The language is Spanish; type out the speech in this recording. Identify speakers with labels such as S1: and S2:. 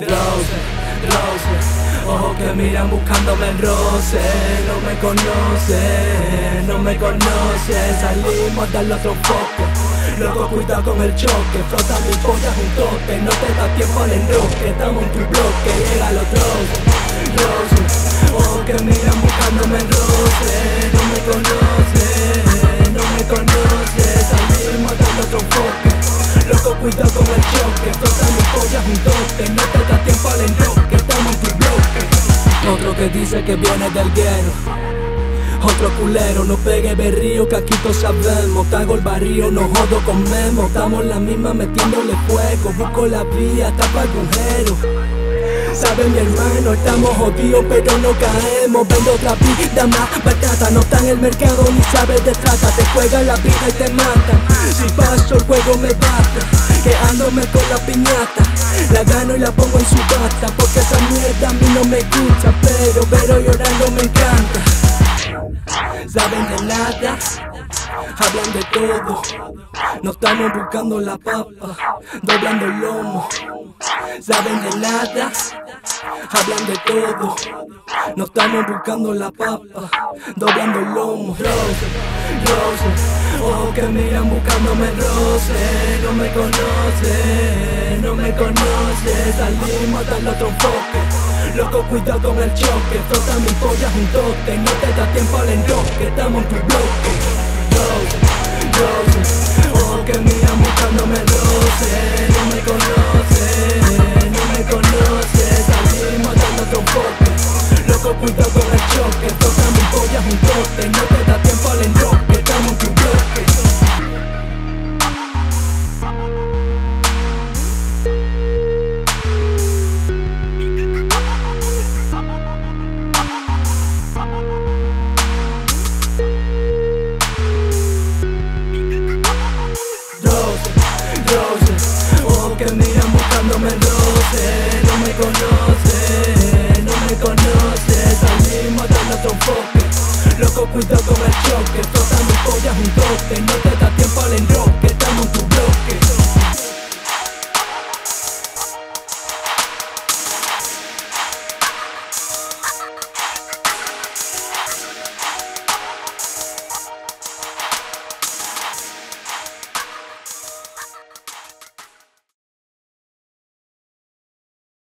S1: Roses, roses, ojos que miran buscándome el roce, no me conoces no me conoce, salimos darle otro foco, loco cuidado con el choque, frota mi polla un toque, no te da tiempo al enroque, estamos en tu bloque, llega los Rose, Rose, ojos que miran buscándome el roce, no me conoce, no me conoce, salimos darle otro foco. Loco, cuidado con el choque. Frota mi polla un toque. No te da tiempo al enroque. Estamos en tu bloque. Otro que dice que viene del guero otro culero, no pegue berrío que aquí todos sabemos. Tago el barrio, no jodo con memo. Estamos la misma metiéndole fuego. Busco la vía, tapa agujero Sabe mi hermano, estamos jodidos pero no caemos. Vendo otra vida más batata No está en el mercado ni sabe de trata Te juega la vida y te mata. Si paso el juego me basta. Quedándome con la piñata. La gano y la pongo en su bata Porque esa mierda a mí no me gusta Pero pero llorando me encanta Saben de nada hablan de todo. No estamos buscando la papa, doblando el lomo. Saben de nada, hablan de todo. No estamos buscando la papa, doblando el lomo. Rose, rose, ojos que miran buscándome roce. No me conoce, no me conoce. Salimos a darle otro enfoque. Loco, cuidado con el choque, frota mi polla un toque No te da tiempo al enroque, estamos en tu bloque un No te da tiempo al enroque, en tu bloque Rose, Rose, ojos que miran buscándome el roce No me conoce, Cuidado con el choque Flota mi polla junto, que no te da tiempo al enroque Estamos en tu bloque.